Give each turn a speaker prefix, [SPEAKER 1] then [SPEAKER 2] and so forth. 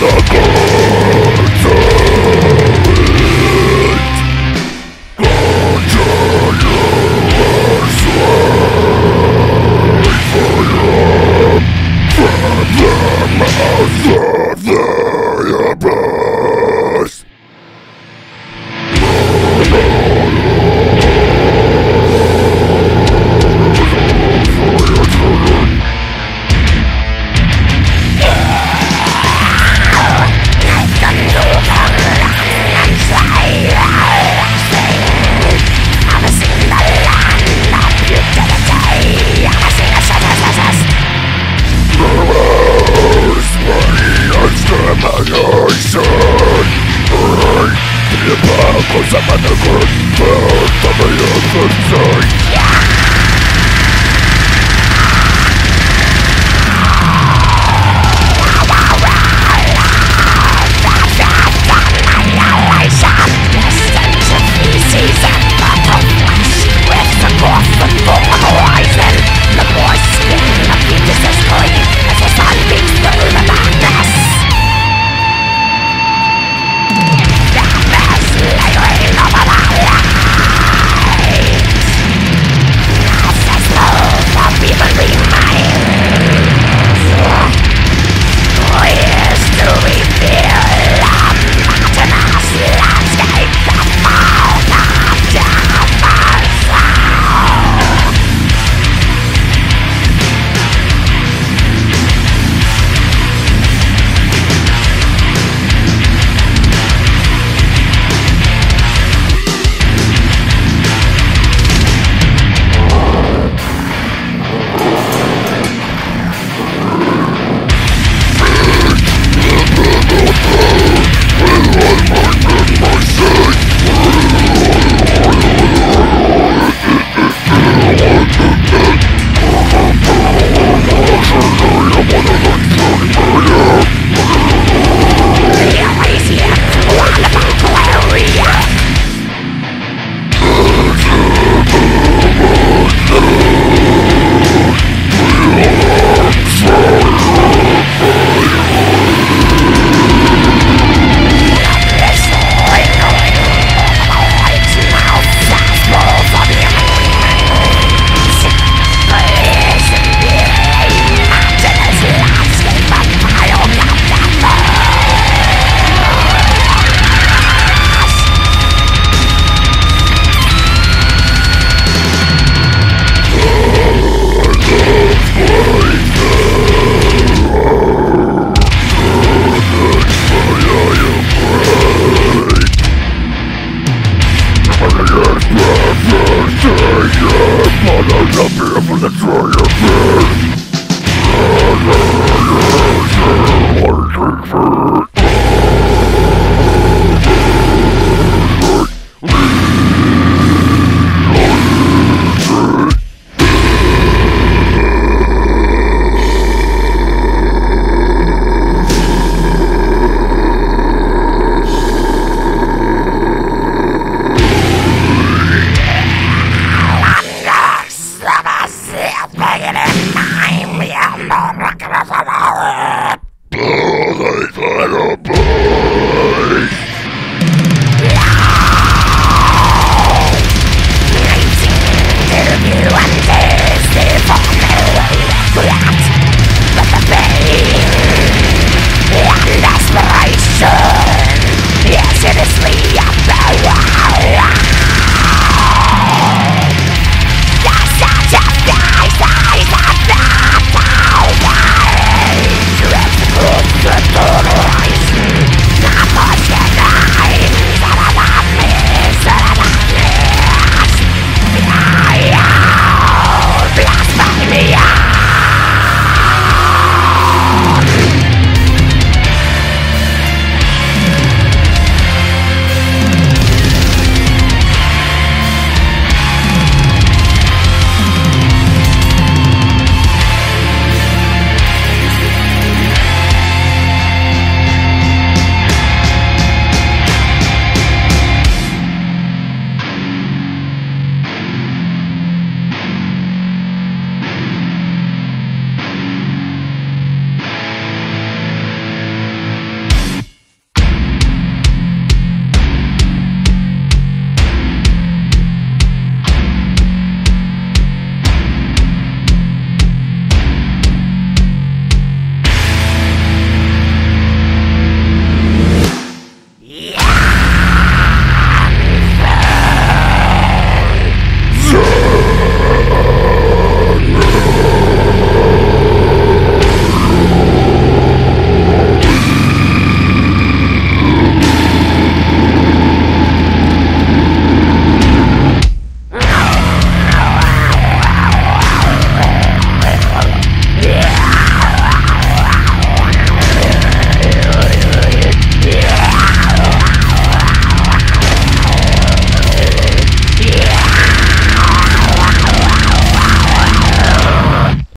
[SPEAKER 1] the girl. First.